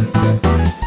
Yeah.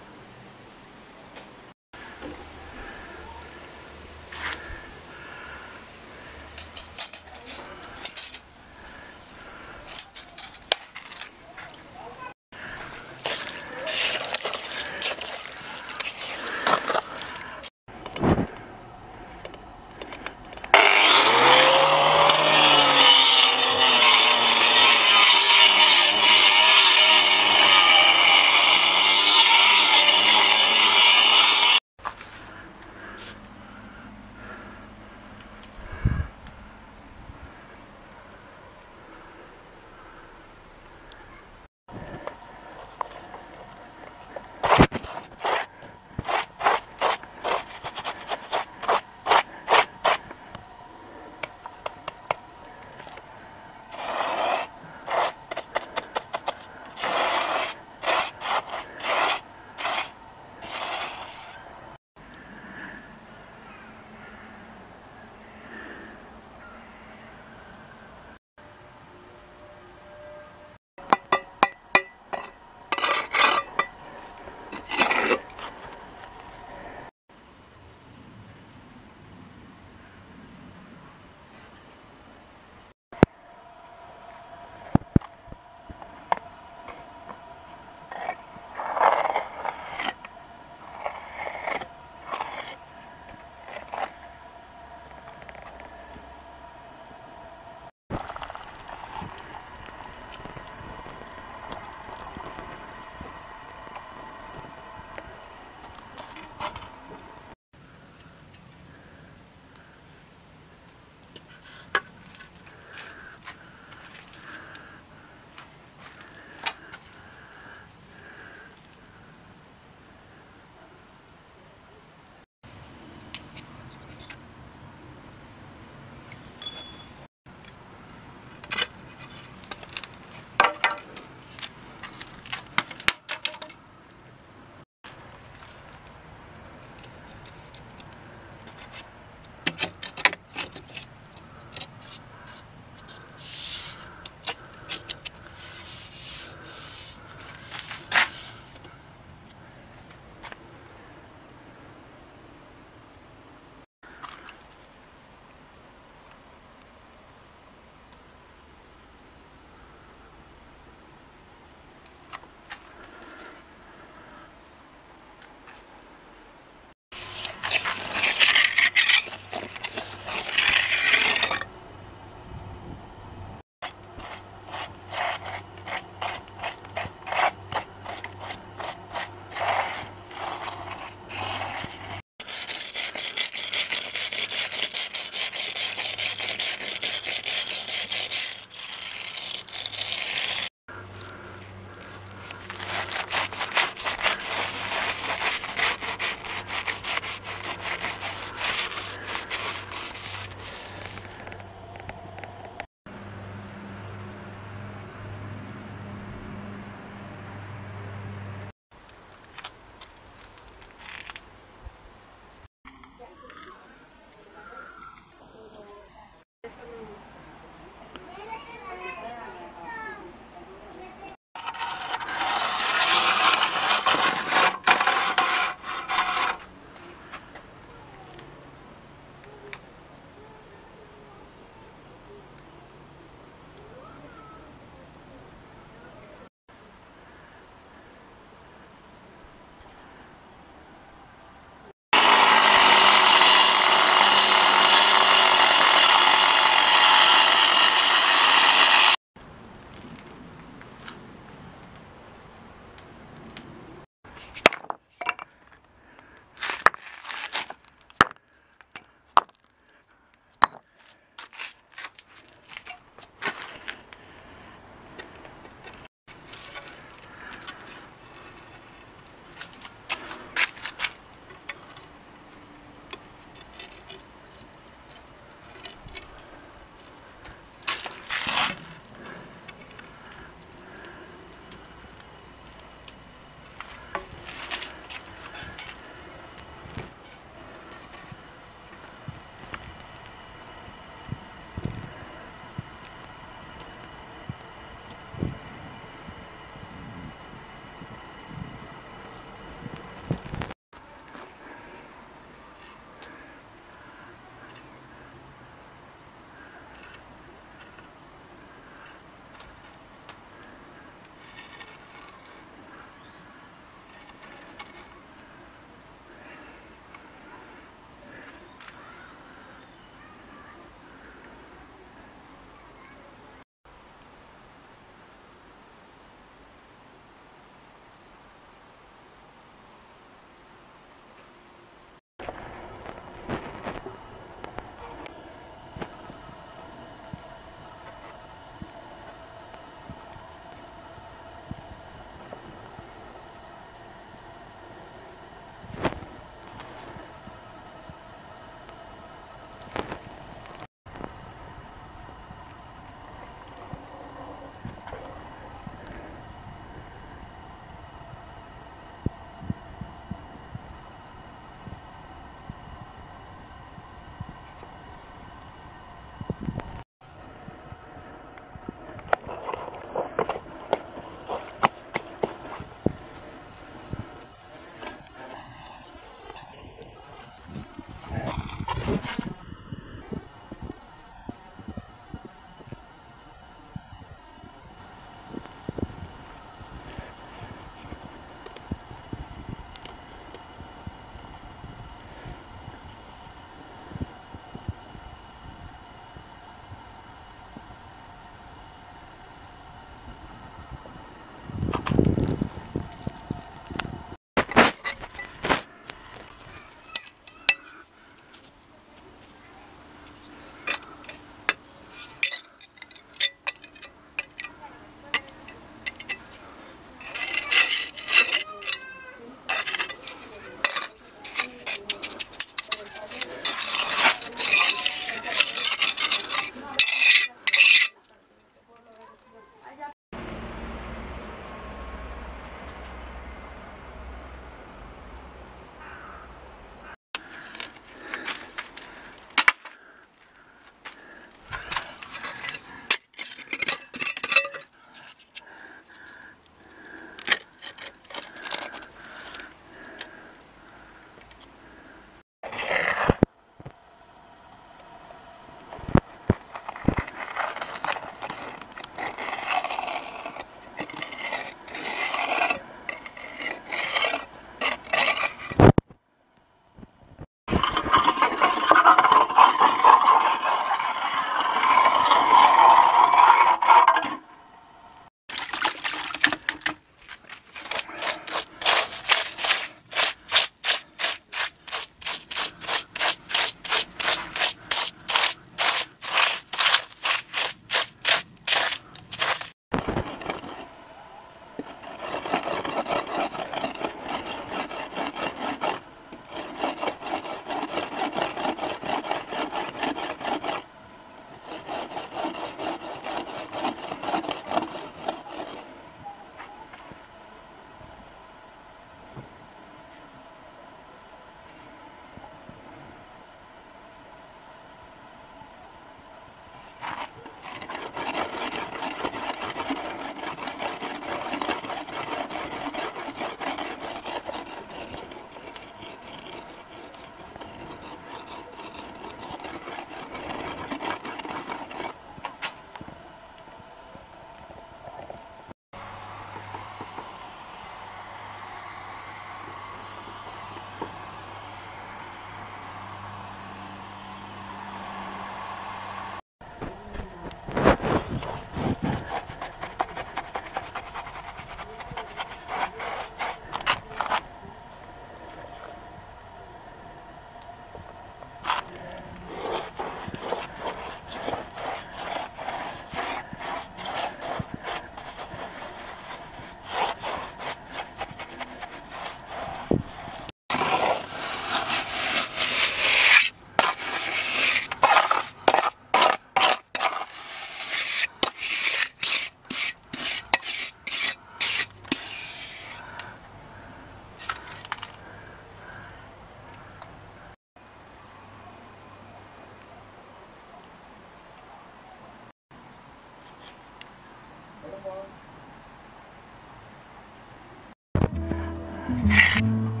フッ。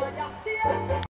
điều dọc tiếng